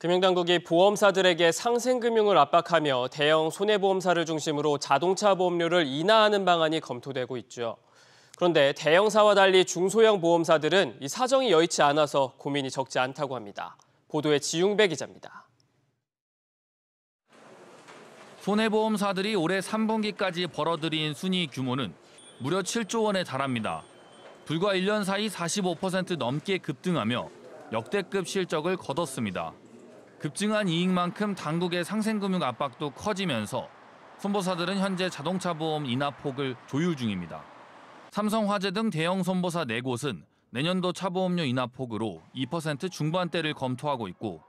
금융당국이 보험사들에게 상생금융을 압박하며 대형 손해보험사를 중심으로 자동차 보험료를 인하하는 방안이 검토되고 있죠. 그런데 대형사와 달리 중소형 보험사들은 이 사정이 여의치 않아서 고민이 적지 않다고 합니다. 보도에 지용배 기자입니다. 손해보험사들이 올해 3분기까지 벌어들인 순이익 규모는 무려 7조 원에 달합니다. 불과 1년 사이 45% 넘게 급등하며 역대급 실적을 거뒀습니다. 급증한 이익만큼 당국의 상생금융 압박도 커지면서 손보사들은 현재 자동차 보험 인하 폭을 조율 중입니다. 삼성화재 등 대형 손보사 4곳은 내년도 차보험료 인하 폭으로 2% 중반대를 검토하고 있고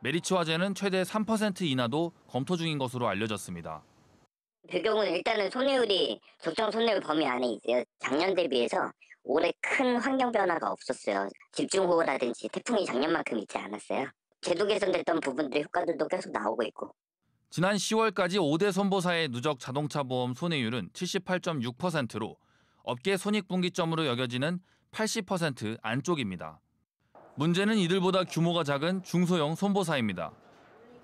메리츠 화재는 최대 3% 인하도 검토 중인 것으로 알려졌습니다. 배경은 일단은 손해율이 적정 손해율 범위 안에 있어요. 작년 대비해서 올해 큰 환경 변화가 없었어요. 집중호우라든지 태풍이 작년만큼 있지 않았어요. 제도 개선됐던 부분들의 효과들도 계속 나오고 있고. 지난 10월까지 5대 손보사의 누적 자동차 보험 손해율은 78.6%로 업계 손익분기점으로 여겨지는 80% 안쪽입니다. 문제는 이들보다 규모가 작은 중소형 손보사입니다.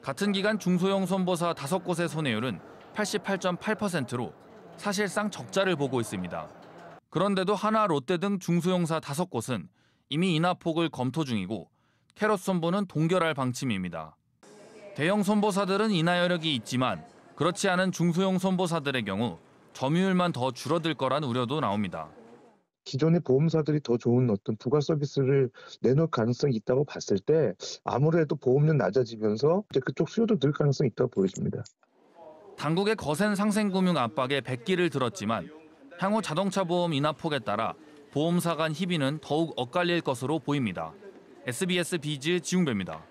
같은 기간 중소형 손보사 5곳의 손해율은 88.8%로 사실상 적자를 보고 있습니다. 그런데도 하나, 롯데 등 중소형사 5곳은 이미 인하폭을 검토 중이고 캐럿 손보는 동결할 방침입니다. 대형 손보사들은 인하 여력이 있지만 그렇지 않은 중소형 손보사들의 경우 점유율만 더 줄어들 거란 우려도 나옵니다. 기존의 보험사들이 더 좋은 어떤 부가 서비스를 내놓을 가능성이 있다고 봤을 때 아무래도 보험료 낮아지면서 이제 그쪽 수요도 늘 가능성이 있다고 보여집니다. 당국의 거센 상생 금융 압박에 백기를 들었지만 향후 자동차 보험 인하 폭에 따라 보험사 간 희비는 더욱 엇갈릴 것으로 보입니다. SBS 비즈 지웅배입니다.